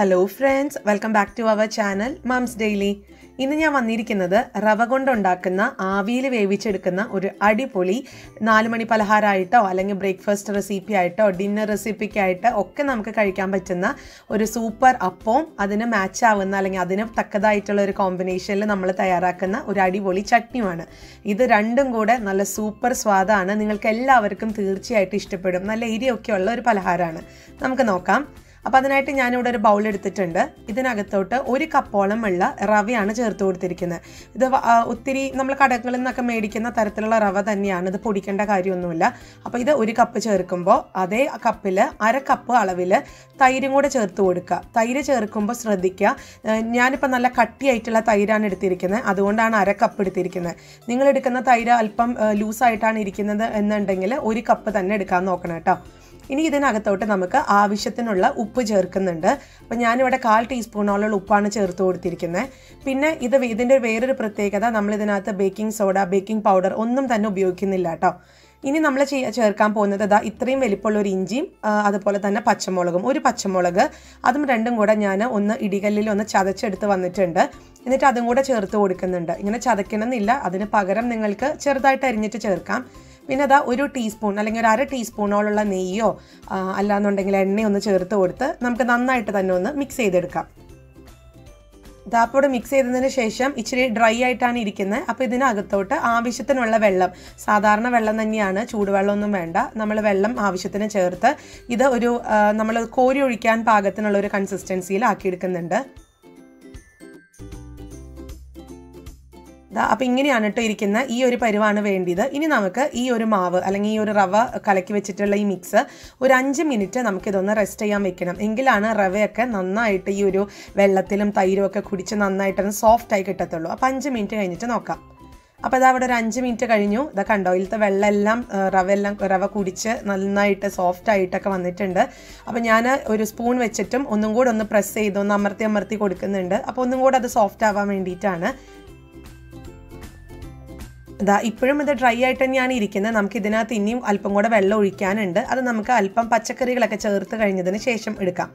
Hello friends welcome back to our channel moms daily ഇന്ന് ഞാൻ വന്നിരിക്കുന്നത് റവ കൊണ്ടുണ്ടാക്കുന്ന ആവിയിൽ വേവിച്ചെടുക്കുന്ന ഒരു അടിപൊളി നാലുമണി പലഹാരമായിട്ടോ അല്ലെങ്കിൽ ബ്രേക്ക്ഫാസ്റ്റ് റെസിപ്പി ആയിട്ടോ ഡിന്നർ റെസിപ്പിക്കായിട്ട് ഒക്കെ നമുക്ക് കഴിക്കാൻ പറ്റുന്ന ഒരു സൂപ്പർ അപ്പവും അതിന് മാച്ച് ആവുന്ന അല്ലെങ്കിൽ അതിന് തക്കതായിട്ടുള്ള ഒരു കോമ്പിനേഷനിൽ നമ്മൾ തയ്യാറാക്കുന്ന ഒരു അടിപൊളി ചട്നിയുമാണ്. ഇത് രണ്ടും കൂടെ നല്ല സൂപ്പർ സ്വാദാണ്. നിങ്ങൾക്ക് എല്ലാവർക്കും തീർച്ചയായിട്ടും ഇഷ്ടപ്പെടും. നല്ല എരിയൊക്കെ ഉള്ള ഒരു പലഹാരമാണ് നമുക്ക് നോക്കാം. അപ്പോൾ അതിനായിട്ട് ഞാനിവിടെ ഒരു ബൗൾ എടുത്തിട്ടുണ്ട്. ഇതിനകത്തോട്ട് ഒരു കപ്പോളം ഉള്ള റവയാണ് ചേർത്ത് കൊടുത്തിരിക്കുന്നത്. ഇത് ഒത്തിരി നമ്മൾ കടകളിൽ നിന്നൊക്കെ മേടിക്കുന്ന തരത്തിലുള്ള റവ തന്നെയാണ്. ഇത് പൊടിക്കേണ്ട കാര്യമൊന്നുമില്ല. അപ്പോൾ ഇത് ഒരു കപ്പ് ചേർക്കുമ്പോൾ അതേ കപ്പിൽ അര കപ്പ് അളവിൽ തൈരും കൂടെ ചേർത്ത് കൊടുക്കുക. തൈര് ചേർക്കുമ്പോൾ ശ്രദ്ധിക്കുക. ഞാനിപ്പോൾ നല്ല കട്ടിയായിട്ടുള്ള തൈരാണ് എടുത്തിരിക്കുന്നത്. അതുകൊണ്ടാണ് അര കപ്പ് എടുത്തിരിക്കുന്നത്. നിങ്ങൾ എടുക്കുന്ന തൈര് അല്പം ലൂസായിട്ടാണ് ഇരിക്കുന്നത് എന്നുണ്ടെങ്കിൽ ഒരു കപ്പ് തന്നെ എടുക്കാൻ നോക്കണം കേട്ടോ. ഇനി ഇതിനകത്തോട്ട് നമുക്ക് ആവശ്യത്തിനുള്ള ഉപ്പ് ചേർക്കുന്നുണ്ട്. അപ്പം ഞാനിവിടെ കാൽ ടീസ്പൂണോളം ഉപ്പാണ് ചേർത്ത് കൊടുത്തിരിക്കുന്നത് പിന്നെ ഇത് ഇതിന്റെ വേറൊരു പ്രത്യേകത നമ്മൾ ഇതിനകത്ത് ബേക്കിംഗ് സോഡ ബേക്കിംഗ് പൗഡർ ഒന്നും തന്നെ ഉപയോഗിക്കുന്നില്ല കേട്ടോ. ഇനി നമ്മൾ ചേർക്കാൻ പോകുന്നത് ഇതാ ഇത്രയും വലിപ്പമുള്ള ഒരു ഇഞ്ചിയും അതുപോലെ തന്നെ പച്ചമുളകും. ഒരു പച്ചമുളക് അതും രണ്ടും കൂടെ ഞാൻ ഒന്ന് ഇടികല്ലിൽ ഒന്ന് ചതച്ചെടുത്ത് വന്നിട്ടുണ്ട്. എന്നിട്ട് അതും കൂടെ ചേർത്ത് കൊടുക്കുന്നുണ്ട്. ഇങ്ങനെ ചതയ്ക്കണമെന്നില്ല അതിന് പകരം നിങ്ങൾക്ക് ചെറുതായിട്ട് അരിഞ്ഞിട്ട് ചേർക്കാം. പിന്നെ അതാ ഒരു ടീസ്പൂൺ അല്ലെങ്കിൽ ഒരു അര ടീസ്പൂണോളുള്ള നെയ്യോ അല്ലാന്നുണ്ടെങ്കിൽ എണ്ണയോ ഒന്ന് ചേർത്ത് കൊടുത്ത് നമുക്ക് നന്നായിട്ട് തന്നെ ഒന്ന് മിക്സ് ചെയ്തെടുക്കാം. ഇതാപ്പോടെ മിക്സ് ചെയ്തതിന് ശേഷം ഇച്ചിരി ഡ്രൈ ആയിട്ടാണ് ഇരിക്കുന്നത്. അപ്പോൾ ഇതിനകത്തോട്ട് ആവശ്യത്തിനുള്ള വെള്ളം സാധാരണ വെള്ളം തന്നെയാണ് ചൂടുവെള്ളമൊന്നും വേണ്ട. നമ്മൾ വെള്ളം ആവശ്യത്തിന് ചേർത്ത് ഇത് ഒരു നമ്മൾ കോരി ഒഴിക്കാൻ പാകത്തിനുള്ള ഒരു കൺസിസ്റ്റൻസിയിൽ ആക്കിയെടുക്കുന്നുണ്ട് അപ്പം ഇങ്ങനെയാണ് കേട്ടോ ഇരിക്കുന്ന ഈ ഒരു പരുവാണ് വേണ്ടിയത്. ഇനി നമുക്ക് ഈ ഒരു മാവ് അല്ലെങ്കിൽ ഈ ഒരു റവ കലക്കി വെച്ചിട്ടുള്ള ഈ മിക്സ് ഒരു അഞ്ച് മിനിറ്റ് നമുക്കിതൊന്ന് റെസ്റ്റ് ചെയ്യാൻ വെക്കണം. എങ്കിലാണ് റവയൊക്കെ നന്നായിട്ട് ഈ ഒരു വെള്ളത്തിലും തൈരും ഒക്കെ കുടിച്ച് നന്നായിട്ടൊന്ന് സോഫ്റ്റായി കിട്ടത്തുള്ളൂ. അപ്പം അഞ്ച് മിനിറ്റ് കഴിഞ്ഞിട്ട് നോക്കാം. അപ്പോൾ ഇതാ അവിടെ ഒരു അഞ്ച് മിനിറ്റ് കഴിഞ്ഞു. ഇതാ കണ്ടോ ഇതിലത്തെ വെള്ളമെല്ലാം റവ എല്ലാം റവ കുടിച്ച് നന്നായിട്ട് സോഫ്റ്റ് ആയിട്ടൊക്കെ വന്നിട്ടുണ്ട്. അപ്പോൾ ഞാൻ ഒരു സ്പൂൺ വെച്ചിട്ടും ഒന്നും കൂടെ ഒന്ന് പ്രസ് ചെയ്ത് ഒന്ന് അമർത്തി അമർത്തി കൊടുക്കുന്നുണ്ട്. അപ്പോൾ ഒന്നും കൂടെ അത് സോഫ്റ്റ് ആവാൻ വേണ്ടിയിട്ടാണ് ഇതാ ഇപ്പോഴും ഇത് ഡ്രൈ ആയിട്ട് തന്നെയാണ് ഇരിക്കുന്നത്. നമുക്ക് ഇതിനകത്ത് ഇനിയും അല്പം കൂടെ വെള്ളം ഒഴിക്കാനുണ്ട്. അത് നമുക്ക് അല്പം പച്ചക്കറികളൊക്കെ ചേർത്ത് കഴിഞ്ഞതിന് ശേഷം എടുക്കാം.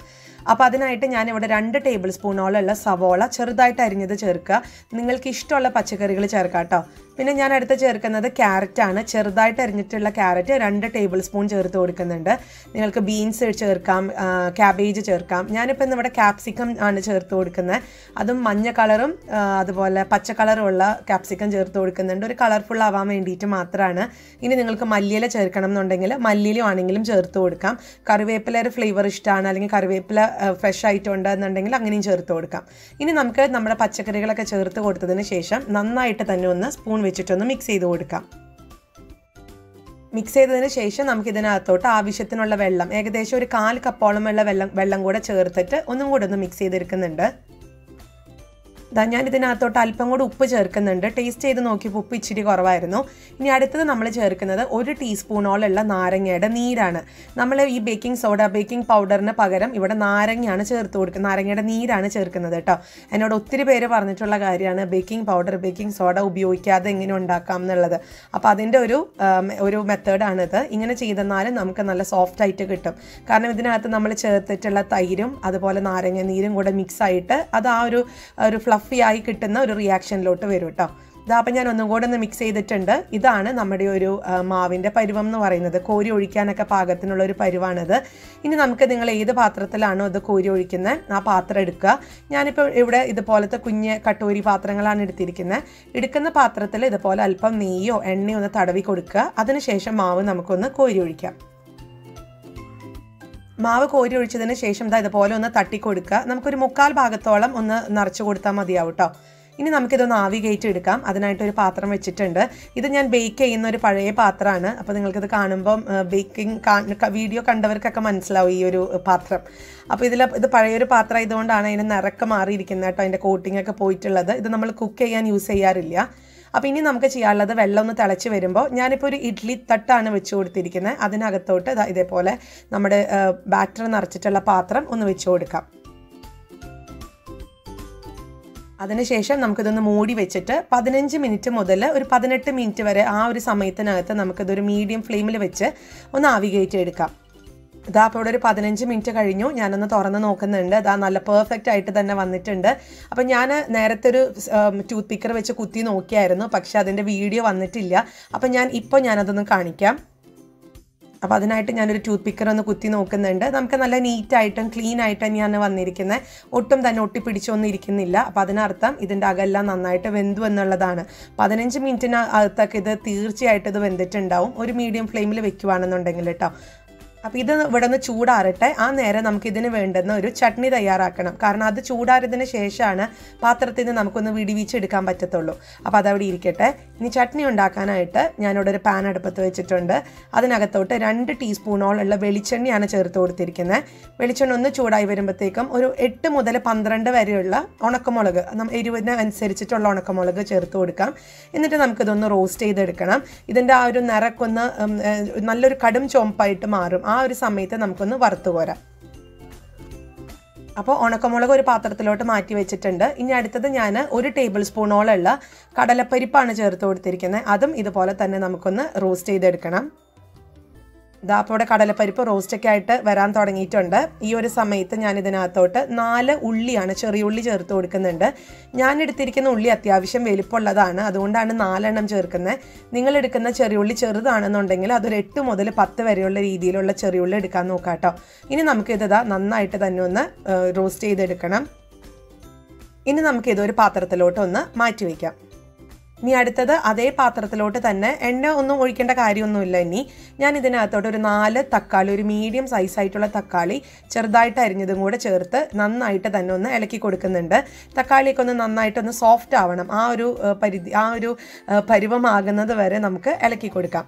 അപ്പോൾ അതിനായിട്ട് ഞാൻ ഇവിടെ രണ്ട് ടേബിൾ സ്പൂണോളമുള്ള സവോള ചെറുതായിട്ട് അരിഞ്ഞത് ചേർക്കുക. നിങ്ങൾക്ക് ഇഷ്ടമുള്ള പച്ചക്കറികൾ ചേർക്കാം കേട്ടോ. പിന്നെ ഞാൻ അടുത്ത് ചേർക്കുന്നത് ക്യാരറ്റാണ് ചെറുതായിട്ട് അരിഞ്ഞിട്ടുള്ള ക്യാരറ്റ് രണ്ട് ടേബിൾ സ്പൂൺ ചേർത്ത് കൊടുക്കുന്നുണ്ട്. നിങ്ങൾക്ക് ബീൻസ് ചേർക്കാം ക്യാബേജ് ചേർക്കാം. ഞാനിപ്പോൾ ഇന്നിവിടെ ക്യാപ്സിക്കം ആണ് ചേർത്ത് കൊടുക്കുന്നത്. അതും മഞ്ഞ കളറും അതുപോലെ പച്ച കളറും ഉള്ള ക്യാപ്സിക്കം ചേർത്ത് കൊടുക്കുന്നുണ്ട്. ഒരു കളർഫുൾ ആവാൻ വേണ്ടിയിട്ട് മാത്രമാണ്. ഇനി നിങ്ങൾക്ക് മല്ലിയില ചേർക്കണം എന്നുണ്ടെങ്കിൽ മല്ലിയിലും ആണെങ്കിലും ചേർത്ത് കൊടുക്കാം. കറിവേപ്പില ഒരു ഫ്ലേവർ ഇഷ്ടമാണ് അല്ലെങ്കിൽ കറിവേപ്പില ഫ്രഷ് ആയിട്ടുണ്ട് എന്നുണ്ടെങ്കിൽ അങ്ങനെയും ചേർത്ത് കൊടുക്കാം. ഇനി നമുക്ക് നമ്മുടെ പച്ചക്കറികളൊക്കെ ചേർത്ത് കൊടുത്തതിന് ശേഷം നന്നായിട്ട് തന്നെ ഒന്ന് സ്പൂൺ വെച്ചിട്ടൊന്ന് മിക്സ് ചെയ്ത് കൊടുക്കാം. മിക്സ് ചെയ്തതിന് ശേഷം നമുക്ക് ഇതിനകത്തോട്ട് ആവശ്യത്തിനുള്ള വെള്ളം ഏകദേശം ഒരു കാൽ കപ്പോളം ഉള്ള വെള്ളം വെള്ളം കൂടെ ചേർത്തിട്ട് ഒന്നും കൂടെ ഒന്ന് മിക്സ് ചെയ്തെടുക്കുന്നുണ്ട്. ദാ ഞാൻ ഇതിനകത്തോട്ട് അല്പം കൂടി ഉപ്പ് ചേർക്കുന്നുണ്ട്. ടേസ്റ്റ് ചെയ്ത് നോക്കിയപ്പോൾ ഉപ്പ് ഇച്ചിരി കുറവായിരുന്നു. ഇനി അടുത്തത് നമ്മൾ ചേർക്കുന്നത് ഒരു ടീസ്പൂണോളുള്ള നാരങ്ങയുടെ നീരാണ്. നമ്മൾ ഈ ബേക്കിംഗ് സോഡ ബേക്കിംഗ് പൗഡറിന് പകരം ഇവിടെ നാരങ്ങയാണ് ചേർത്ത് കൊടുക്കുന്നത് നാരങ്ങയുടെ നീരാണ് ചേർക്കുന്നത് കേട്ടോ എന്നോട് ഒത്തിരി പേര് പറഞ്ഞിട്ടുള്ള കാര്യമാണ് ബേക്കിംഗ് പൗഡർ ബേക്കിംഗ് സോഡ ഉപയോഗിക്കാതെ എങ്ങനെ ഉണ്ടാക്കാം എന്നുള്ളത്. അപ്പോൾ അതിന്റെ ഒരു ഒരു മെത്തേഡാണിത് ഇങ്ങനെ ചെയ്തെന്നാലും നമുക്ക് നല്ല സോഫ്റ്റ് ആയിട്ട് കിട്ടും. കാരണം ഇതിനകത്ത് നമ്മൾ ചേർത്തിട്ടുള്ള തൈരും അതുപോലെ നാരങ്ങ നീരും കൂടെ മിക്സ് ആയിട്ട് അത് ആ ഒരു ഒരു ഫ്ലഫി ആയി കിട്ടുന്ന ഒരു റിയാക്ഷനിലോട്ട് വരും കേട്ടോ ഇതാ അപ്പം ഞാൻ ഒന്നും കൂടെ ഒന്ന് മിക്സ് ചെയ്തിട്ടുണ്ട്. ഇതാണ് നമ്മുടെ ഒരു മാവിന്റെ പരുവം എന്ന് പറയുന്നത്. കോരി ഒഴിക്കാനൊക്കെ പാകത്തിനുള്ള ഒരു പരുവാണിത്. ഇനി നമുക്ക് നിങ്ങൾ ഏത് പാത്രത്തിലാണോ ഇത് കോരി ഒഴിക്കുന്നത് ആ പാത്രം എടുക്കുക. ഞാനിപ്പോൾ ഇവിടെ ഇതുപോലത്തെ കുഞ്ഞ് കട്ടോരി പാത്രങ്ങളാണ് എടുത്തിരിക്കുന്നത് എടുക്കുന്ന പാത്രത്തിൽ ഇതുപോലെ അല്പം നെയ്യോ എണ്ണയോ ഒന്ന് തടവി കൊടുക്കുക. അതിനുശേഷം മാവ് നമുക്കൊന്ന് കോരി ഒഴിക്കാം. മാവ് കോരി ഒഴിച്ചതിന് ശേഷം ദാ ഇതുപോലെ ഒന്ന് തട്ടി കൊടുക്കുക നമുക്കൊരു മുക്കാൽ ഭാഗത്തോളം ഒന്ന് നിറച്ച് കൊടുത്താൽ മതിയാവും കേട്ടോ ഇനി നമുക്കിതൊന്ന് ആവി കയറ്റി എടുക്കാം. അതിനായിട്ട് ഒരു പാത്രം വെച്ചിട്ടുണ്ട്. ഇത് ഞാൻ ബേക്ക് ചെയ്യുന്ന ഒരു പഴയ പാത്രമാണ്. അപ്പോൾ നിങ്ങൾക്കിത് കാണുമ്പം ബേക്കിംഗ് വീഡിയോ കണ്ടവർക്കൊക്കെ മനസ്സിലാവും ഈ ഒരു പാത്രം. അപ്പോൾ ഇതിൽ ഇത് പഴയൊരു പാത്രം ആയതുകൊണ്ടാണ് അതിന് നിറക്കം മാറിയിരിക്കുന്നത് കേട്ടോ അതിന്റെ കോട്ടിംഗ് ഒക്കെ പോയിട്ടുള്ളത്. ഇത് നമ്മൾ കുക്ക് ചെയ്യാൻ യൂസ് ചെയ്യാറില്ല. അപ്പോൾ ഇനി നമുക്ക് ചെയ്യാനുള്ളത് വെള്ളം ഒന്ന് തിളച്ച് വരുമ്പോൾ ഞാനിപ്പോൾ ഒരു ഇഡ്ഡലി തട്ടാണ് വെച്ച് കൊടുത്തിരിക്കുന്നത് അതിനകത്തോട്ട് ഇതേപോലെ നമ്മുടെ ബാറ്റർ നിറച്ചിട്ടുള്ള പാത്രം ഒന്ന് വെച്ച് കൊടുക്കാം. അതിനുശേഷം നമുക്കിതൊന്ന് മൂടി വെച്ചിട്ട് പതിനഞ്ച് മിനിറ്റ് മുതൽ ഒരു പതിനെട്ട് മിനിറ്റ് വരെ ആ ഒരു സമയത്തിനകത്ത് നമുക്കിതൊരു മീഡിയം ഫ്ലെയിമിൽ വെച്ച് ഒന്ന് ആവി കയറ്റി എടുക്കാം ഇതാ അപ്പോൾ ഇവിടെ ഒരു പതിനഞ്ച് മിനിറ്റ് കഴിഞ്ഞു. ഞാനൊന്ന് തുറന്ന് നോക്കുന്നുണ്ട്. ഇതാ നല്ല പെർഫെക്റ്റ് ആയിട്ട് തന്നെ വന്നിട്ടുണ്ട്. അപ്പം ഞാൻ നേരത്തെ ഒരു ടൂത്ത് പിക്കർ വെച്ച് കുത്തി നോക്കിയായിരുന്നു. പക്ഷെ അതിന്റെ വീഡിയോ വന്നിട്ടില്ല. അപ്പം ഞാൻ ഇപ്പോൾ ഞാനതൊന്ന് കാണിക്കാം. അപ്പോൾ അതിനായിട്ട് ഞാനൊരു ടൂത്ത് പിക്കർ ഒന്ന് കുത്തി നോക്കുന്നുണ്ട്. നമുക്ക് നല്ല നീറ്റായിട്ടും ക്ലീൻ ആയിട്ട് തന്നെയാണ് വന്നിരിക്കുന്നത് ഒട്ടും തന്നെ ഒട്ടിപ്പിടിച്ചൊന്നും ഇരിക്കുന്നില്ല. അപ്പോൾ അതിനർത്ഥം ഇതിന്റെ അകെല്ലാം നന്നായിട്ട് വെന്തു എന്നുള്ളതാണ്. പതിനഞ്ച് മിനിറ്റിന് അകത്തൊക്കെ ഇത് തീർച്ചയായിട്ടും ഇത് വെന്തിട്ടുണ്ടാവും. ഒരു മീഡിയം ഫ്ലെയിമിൽ വെക്കുവാണെന്നുണ്ടെങ്കിൽ കേട്ടോ. അപ്പോൾ ഇത് ഇവിടെ നിന്ന് ചൂടാറട്ടെ. ആ നേരം നമുക്ക് ഇതിന് വേണ്ടുന്ന ഒരു ചട്നി തയ്യാറാക്കണം. കാരണം അത് ചൂടാറിയതിന് ശേഷമാണ് പാത്രത്തിൽ നിന്ന് നമുക്കൊന്ന് വിടിവിച്ചെടുക്കാൻ പറ്റത്തുള്ളൂ. അപ്പോൾ അതവിടെ ഇരിക്കട്ടെ. ഇനി ചട്നി ഉണ്ടാക്കാനായിട്ട് ഞാനിവിടെ ഒരു പാൻ അടുപ്പത്ത് വെച്ചിട്ടുണ്ട്. അതിനകത്തോട്ട് രണ്ട് ടീസ്പൂണോളുള്ള വെളിച്ചെണ്ണയാണ് ചേർത്ത് കൊടുത്തിരിക്കുന്നത്. വെളിച്ചെണ്ണ ഒന്ന് ചൂടായി വരുമ്പോഴത്തേക്കും ഒരു എട്ട് മുതൽ പന്ത്രണ്ട് വരെയുള്ള ഉണക്കമുളക് എരിവിന് അനുസരിച്ചിട്ടുള്ള ഉണക്കമുളക് ചേർത്ത് കൊടുക്കാം. എന്നിട്ട് നമുക്കിതൊന്ന് റോസ്റ്റ് ചെയ്തെടുക്കണം. ഇതിന്റെ ആ ഒരു നിറക്കൊന്ന് നല്ലൊരു കടും ചുമപ്പായിട്ട് മാറും. ആ ഒരു സമയത്ത് നമുക്കൊന്ന് വറുത്തു കോരാം. അപ്പോൾ ഉണക്കമുളക് ഒരു പാത്രത്തിലോട്ട് മാറ്റി വെച്ചിട്ടുണ്ട്. ഇനി അടുത്തത് ഞാൻ ഒരു ടേബിൾ സ്പൂണോളമുള്ള കടലപ്പരിപ്പാണ് ചേർത്ത് കൊടുത്തിരിക്കുന്നത്. അതും ഇതുപോലെ തന്നെ നമുക്കൊന്ന് റോസ്റ്റ് ചെയ്തെടുക്കണം. ഇതാ അപ്പോൾ ഇവിടെ കടലപ്പരിപ്പ് റോസ്റ്റൊക്കെ ആയിട്ട് വരാൻ തുടങ്ങിയിട്ടുണ്ട്. ഈ ഒരു സമയത്ത് ഞാൻ ഇതിനകത്തോട്ട് നാല് ഉള്ളിയാണ് ചെറിയ ഉള്ളി ചേർത്ത് കൊടുക്കുന്നുണ്ട്. ഞാൻ എടുത്തിരിക്കുന്ന ഉള്ളി അത്യാവശ്യം വലിപ്പമുള്ളതാണ്. അതുകൊണ്ടാണ് നാലെണ്ണം ചേർക്കുന്നത് നിങ്ങൾ എടുക്കുന്ന ചെറിയ ഉള്ളി ചെറുതാണെന്നുണ്ടെങ്കിൽ അതൊരു എട്ട് മുതൽ പത്ത് വരെയുള്ള രീതിയിലുള്ള ചെറിയ ഉള്ളി എടുക്കാൻ നോക്കാം കേട്ടോ ഇനി നമുക്കിത് നന്നായിട്ട് തന്നെ ഒന്ന് റോസ്റ്റ് ചെയ്തെടുക്കണം. ഇനി നമുക്ക് ഇതൊരു പാത്രത്തിലോട്ട് ഒന്ന് മാറ്റി വയ്ക്കാം ഇനി അടുത്തത് അതേ പാത്രത്തിലോട്ട് തന്നെ എണ്ണ ഒന്നും ഒഴിക്കേണ്ട കാര്യമൊന്നുമില്ല ഇനി. ഞാൻ ഇതിനകത്തോട്ട് ഒരു നാല് തക്കാളി ഒരു മീഡിയം സൈസ് ആയിട്ടുള്ള തക്കാളി ചെറുതായിട്ട് അരിഞ്ഞതും കൂടെ ചേർത്ത് നന്നായിട്ട് തന്നെ ഒന്ന് ഇളക്കി കൊടുക്കുന്നുണ്ട്. തക്കാളിയൊക്കെ ഒന്ന് നന്നായിട്ടൊന്ന് സോഫ്റ്റ് ആവണം. ആ ഒരു പരിധി ആ ഒരു പരുവമാകുന്നത് വരെ നമുക്ക് ഇളക്കി കൊടുക്കാം.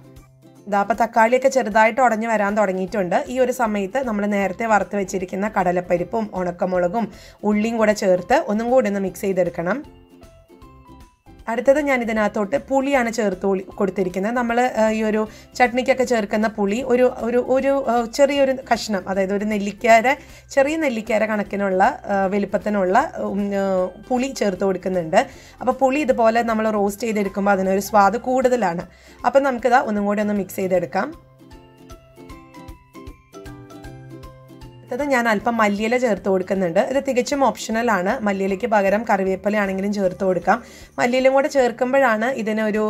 ഇതാ അപ്പോൾ തക്കാളിയൊക്കെ ചെറുതായിട്ട് ഉടഞ്ഞു വരാൻ തുടങ്ങിയിട്ടുണ്ട്. ഈ ഒരു സമയത്ത് നമ്മൾ നേരത്തെ വറുത്ത് വെച്ചിരിക്കുന്ന കടലപ്പരിപ്പും ഉണക്കമുളകും ഉള്ളിയും കൂടെ ചേർത്ത് ഒന്നും കൂടി ഒന്ന് മിക്സ് ചെയ്തെടുക്കണം. അടുത്തത് ഞാൻ ഇതിനകത്തോട്ട് പുളിയാണ് ചേർത്ത് കൊടുത്തിരിക്കുന്നത്. നമ്മൾ ഈ ഒരു ചട്നിക്കൊക്കെ ചേർക്കുന്ന പുളി ഒരു ഒരു ഒരു ചെറിയൊരു കഷ്ണം അതായത് ഒരു നെല്ലിക്കാര ചെറിയ നെല്ലിക്കാര കണക്കിനുള്ള വലിപ്പത്തിനുള്ള പുളി ചേർത്ത് കൊടുക്കുന്നുണ്ട്. അപ്പോൾ പുളി ഇതുപോലെ നമ്മൾ റോസ്റ്റ് ചെയ്തെടുക്കുമ്പോൾ അതിനൊരു സ്വാദ് കൂടുതലാണ്. അപ്പം നമുക്കിതാ ഒന്നും കൂടി ഒന്ന് മിക്സ് ചെയ്തെടുക്കാം. അടുത്തത് ഞാൻ അല്പം മല്ലിയില ചേർത്ത് കൊടുക്കുന്നുണ്ട്. ഇത് തികച്ചും ഓപ്ഷണലാണ് മല്ലിയിലയ്ക്ക് പകരം കറിവേപ്പില ആണെങ്കിലും ചേർത്ത് കൊടുക്കാം. മല്ലിയിലും കൂടെ ചേർക്കുമ്പോഴാണ് ഇതിനൊരു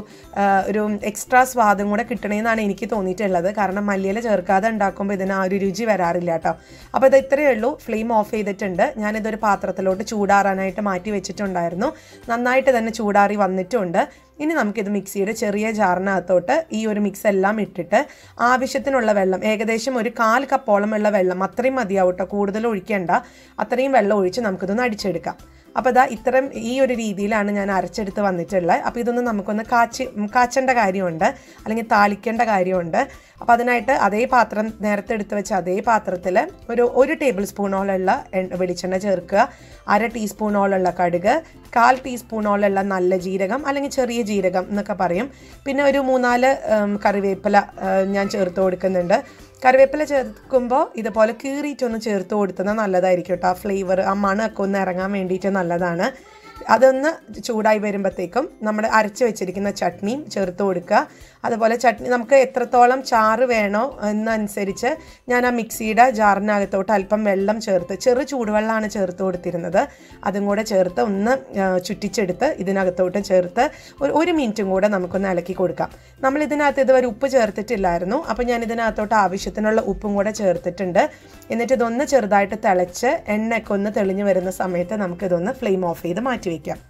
ഒരു എക്സ്ട്രാ സ്വാദും കൂടെ കിട്ടണമെന്നാണ് എനിക്ക് തോന്നിയിട്ടുള്ളത്. കാരണം മല്ലിയില ചേർക്കാതെ ഉണ്ടാക്കുമ്പോൾ ഇതിന് ആ ഒരു രുചി വരാറില്ല കേട്ടോ. അപ്പോൾ ഇത് ഇത്രയേ ഉള്ളൂ. ഫ്ലെയിം ഓഫ് ചെയ്തിട്ടുണ്ട്. ഞാനിതൊരു പാത്രത്തിലോട്ട് ചൂടാറാനായിട്ട് മാറ്റി വെച്ചിട്ടുണ്ടായിരുന്നു. നന്നായിട്ട് തന്നെ ചൂടാറി വന്നിട്ടുണ്ട്. ഇനി നമുക്കിത് മിക്സിയുടെ ചെറിയ ജാറിനകത്തോട്ട് ഈ ഒരു മിക്സ് എല്ലാം ഇട്ടിട്ട് ആവശ്യത്തിനുള്ള വെള്ളം ഏകദേശം ഒരു കാൽ കപ്പോളം ഉള്ള വെള്ളം അത്രയും മതിയാവട്ടോ കൂടുതൽ ഒഴിക്കേണ്ട. അത്രയും വെള്ളം ഒഴിച്ച് നമുക്കിതൊന്ന് അടിച്ചെടുക്കാം. അപ്പോൾ ഇതാ ഇത്തരം ഈ ഒരു രീതിയിലാണ് ഞാൻ അരച്ചെടുത്ത് വന്നിട്ടുള്ളത്. അപ്പോൾ ഇതൊന്ന് നമുക്കൊന്ന് കാച്ചി കാച്ചേണ്ട കാര്യമുണ്ട്. അല്ലെങ്കിൽ താളിക്കേണ്ട കാര്യമുണ്ട്. അപ്പോൾ അതിനായിട്ട് അതേ പാത്രം നേരത്തെ എടുത്ത് വെച്ച അതേ പാത്രത്തിൽ ഒരു ഒരു ടേബിൾ സ്പൂണോളമുള്ള വെളിച്ചെണ്ണ ചേർക്കുക. അര ടീസ്പൂണോളമുള്ള കടുക് കാൽ ടീസ്പൂണോളമുള്ള നല്ല ജീരകം അല്ലെങ്കിൽ ചെറിയ ജീരകം എന്നൊക്കെ പറയും. പിന്നെ ഒരു മൂന്നാൽ കറിവേപ്പില ഞാൻ ചേർത്ത് കൊടുക്കുന്നുണ്ട്. കറിവേപ്പില ചേർക്കുമ്പോൾ ഇതുപോലെ കീറിയിട്ടൊന്ന് ചേർത്ത് കൊടുക്കുന്നത് നല്ലതായിരിക്കും കേട്ടോ ആ ഫ്ലേവർ ആ മണമൊക്കെ ഒന്ന് ഇറങ്ങാൻ വേണ്ടിയിട്ട് നല്ലതാണ്. അതൊന്ന് ചൂടായി വരുമ്പോഴത്തേക്കും നമ്മൾ അരച്ച് വെച്ചിരിക്കുന്ന ചട്നിയും ചേർത്ത് കൊടുക്കുക. അതുപോലെ ചട്നി നമുക്ക് എത്രത്തോളം ചാറ് വേണോ എന്നനുസരിച്ച് ഞാൻ ആ മിക്സിയുടെ ജാറിനകത്തോട്ട് അല്പം വെള്ളം ചേർത്ത് ചെറു ചൂടുവെള്ളമാണ് ചേർത്ത് കൊടുത്തിരുന്നത്. അതും കൂടെ ചേർത്ത് ഒന്ന് ചുറ്റിച്ചെടുത്ത് ഇതിനകത്തോട്ട് ചേർത്ത് ഒരു ഒരു മിനിറ്റും കൂടെ നമുക്കൊന്ന് ഇളക്കി കൊടുക്കാം. നമ്മൾ ഇതിനകത്ത് ഇതുവരെ ഉപ്പ് ചേർത്തിട്ടില്ലായിരുന്നു. അപ്പോൾ ഞാൻ ഇതിനകത്തോട്ട് ആവശ്യത്തിനുള്ള ഉപ്പും കൂടെ ചേർത്തിട്ടുണ്ട്. എന്നിട്ട് ഇതൊന്ന് ചെറുതായിട്ട് തിളച്ച് എണ്ണയൊക്കെ ഒന്ന് തെളിഞ്ഞു വരുന്ന സമയത്ത് നമുക്കിതൊന്ന് ഫ്ലെയിം ഓഫ് ചെയ്ത് മാറ്റി വയ്ക്കാം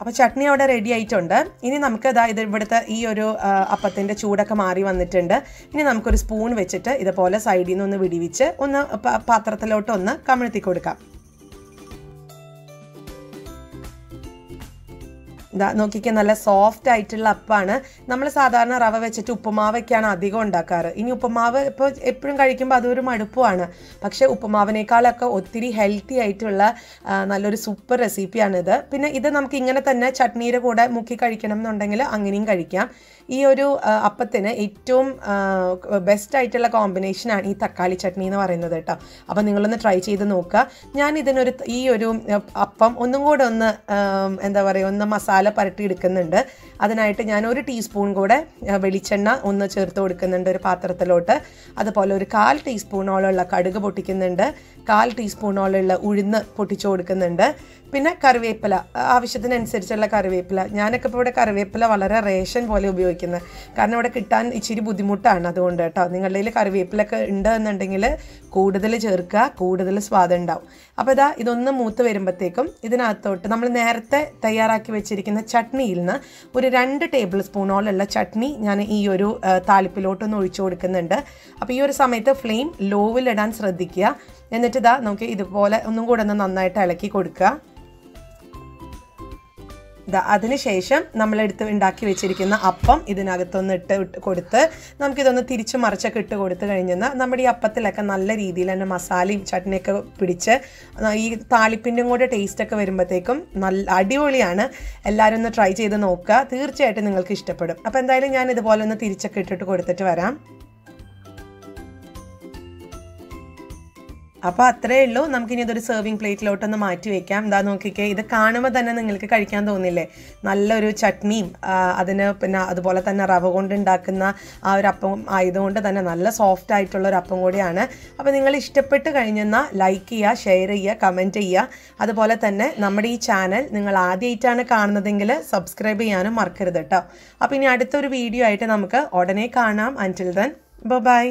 അപ്പോൾ ചട്നി അവിടെ റെഡി ആയിട്ടുണ്ട്. ഇനി നമുക്ക് ഇതാ ഇത് ഇവിടുത്തെ ഈ ഒരു അപ്പത്തിന്റെ ചൂടൊക്കെ മാറി വന്നിട്ടുണ്ട്. ഇനി നമുക്കൊരു സ്പൂൺ വെച്ചിട്ട് ഇതുപോലെ സൈഡിൽ നിന്ന് ഒന്ന് വിടിവിച്ച് ഒന്ന് പാത്രത്തിലോട്ട് ഒന്ന് കമിഴ്ത്തി കൊടുക്കാം. നോക്കിക്കുക നല്ല സോഫ്റ്റ് ആയിട്ടുള്ള അപ്പാണ്. നമ്മൾ സാധാരണ റവ വെച്ചിട്ട് ഉപ്പുമാവൊക്കെയാണ് അധികം ഉണ്ടാക്കാറ്. ഇനി ഉപ്പുമാവ് ഇപ്പോൾ എപ്പോഴും കഴിക്കുമ്പോൾ അതൊരു മടുപ്പുമാണ്. പക്ഷേ ഉപ്പുമാവിനേക്കാളൊക്കെ ഒത്തിരി ഹെൽത്തി ആയിട്ടുള്ള നല്ലൊരു സൂപ്പർ റെസിപ്പിയാണിത് പിന്നെ ഇത് നമുക്ക് ഇങ്ങനെ തന്നെ ചട്നിയുടെ കൂടെ മുക്കി കഴിക്കണം എന്നുണ്ടെങ്കിൽ അങ്ങനെയും കഴിക്കാം. ഈ ഒരു അപ്പത്തിന് ഏറ്റവും ബെസ്റ്റ് ആയിട്ടുള്ള കോമ്പിനേഷനാണ് ഈ തക്കാളി ചട്നി എന്ന് പറയുന്നത് കേട്ടോ. അപ്പോൾ നിങ്ങളൊന്ന് ട്രൈ ചെയ്ത് നോക്കുക. ഞാൻ ഇതിനൊരു ഈ ഒരു അപ്പം ഒന്നും കൂടെ ഒന്ന് എന്താ പറയുക ഒന്ന് മസാല മസാല എടുക്കുന്നുണ്ട് അതിനായിട്ട് ഞാൻ ഒരു ടീസ്പൂൺ കൂടെ വെളിച്ചെണ്ണ ഒന്ന് ചേർത്ത് കൊടുക്കുന്നുണ്ട് ഒരു പാത്രത്തിലോട്ട്. അതുപോലെ ഒരു കാൽ ടീസ്പൂണോളമുള്ള കടുക് പൊട്ടിക്കുന്നുണ്ട്. കാൽ ടീസ്പൂണോളമുള്ള ഉഴുന്ന് പൊട്ടിച്ചു കൊടുക്കുന്നുണ്ട്. പിന്നെ കറിവേപ്പില ആവശ്യത്തിനനുസരിച്ചുള്ള കറിവേപ്പില. ഞാനൊക്കെ ഇപ്പോൾ ഇവിടെ കറിവേപ്പില വളരെ റേഷൻ പോലെ ഉപയോഗിക്കുന്നത് കാരണം ഇവിടെ കിട്ടാൻ ഇച്ചിരി ബുദ്ധിമുട്ടാണ് അതുകൊണ്ട് കേട്ടോ. നിങ്ങളുടെ കയ്യിൽ കറിവേപ്പിലൊക്കെ ഉണ്ട് എന്നുണ്ടെങ്കിൽ കൂടുതൽ ചേർക്കുക കൂടുതൽ സ്വാദം ഉണ്ടാവും. അപ്പോൾ ഇതാ ഇതൊന്ന് മൂത്ത് വരുമ്പോഴത്തേക്കും ഇതിനകത്തോട്ട് നമ്മൾ നേരത്തെ തയ്യാറാക്കി വെച്ചിരിക്കുന്ന ചട്നിയിൽ നിന്ന് ഒരു രണ്ട് ടേബിൾ സ്പൂണോളുള്ള ചട്നി ഞാൻ ഈ ഒരു താളിപ്പിലോട്ടൊന്ന് ഒഴിച്ചു കൊടുക്കുന്നുണ്ട്. അപ്പോൾ ഈ ഒരു സമയത്ത് ഫ്ലെയിം ലോവിലിടാൻ ശ്രദ്ധിക്കുക. എന്നിട്ട് ഇതാ നമുക്ക് ഇതുപോലെ ഒന്നും കൂടെ ഒന്ന് നന്നായിട്ട് ഇളക്കി കൊടുക്കുക. ഇതാ അതിനുശേഷം നമ്മളെടുത്ത് ഉണ്ടാക്കി വെച്ചിരിക്കുന്ന അപ്പം ഇതിനകത്തൊന്ന് ഇട്ട് ഇട്ട് കൊടുത്ത് നമുക്കിതൊന്ന് തിരിച്ച് മറിച്ചൊക്കെ ഇട്ട് കൊടുത്ത് കഴിഞ്ഞാൽ നമ്മുടെ ഈ അപ്പത്തിലൊക്കെ നല്ല രീതിയിൽ തന്നെ മസാലയും ചട്നിയൊക്കെ പിടിച്ച് ഈ താളിപ്പിന്റെയും കൂടെ ടേസ്റ്റൊക്കെ വരുമ്പോഴത്തേക്കും നല്ല അടിപൊളിയാണ്. എല്ലാവരും ഒന്ന് ട്രൈ ചെയ്ത് നോക്കുക. തീർച്ചയായിട്ടും നിങ്ങൾക്ക് ഇഷ്ടപ്പെടും. അപ്പോൾ എന്തായാലും ഞാൻ ഇതുപോലെ ഒന്ന് തിരിച്ചൊക്കെ ഇട്ടിട്ട് കൊടുത്തിട്ട് വരാം. അപ്പോൾ അത്രേ ഉള്ളൂ. നമുക്കിനി ഇതൊരു സെർവിങ് പ്ലേറ്റിലോട്ടൊന്ന് മാറ്റി വയ്ക്കാം എന്താ നോക്കിക്കേ ഇത് കാണുമ്പോൾ തന്നെ നിങ്ങൾക്ക് കഴിക്കാൻ തോന്നില്ലേ? നല്ലൊരു ചട്നിയും അതിന് പിന്നെ അതുപോലെ തന്നെ റവ കൊണ്ട് ഉണ്ടാക്കുന്ന ആ ഒരു അപ്പം ആയതുകൊണ്ട് തന്നെ നല്ല സോഫ്റ്റ് ആയിട്ടുള്ള ഒരു അപ്പം കൂടിയാണ്. അപ്പോൾ നിങ്ങൾ ഇഷ്ടപ്പെട്ട് കഴിഞ്ഞെന്നാൽ ലൈക്ക് ചെയ്യുക ഷെയർ ചെയ്യുക കമന്റ് ചെയ്യുക. അതുപോലെ തന്നെ നമ്മുടെ ഈ ചാനൽ നിങ്ങൾ ആദ്യമായിട്ടാണ് കാണുന്നതെങ്കിൽ സബ്സ്ക്രൈബ് ചെയ്യാനും മറക്കരുത് കേട്ടോ. അപ്പോൾ ഇനി അടുത്തൊരു വീഡിയോ ആയിട്ട് നമുക്ക് ഉടനെ കാണാം. അന്റിൽ ദെൻ ബൈ